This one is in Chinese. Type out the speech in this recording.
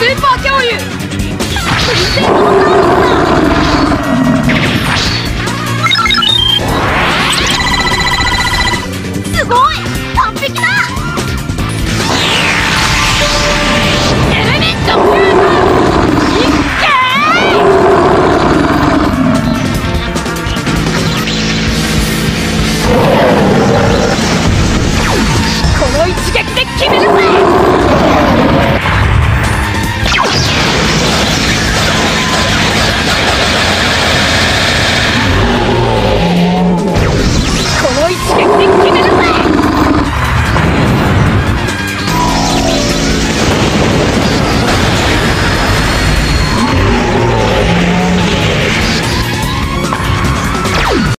スーパー教育。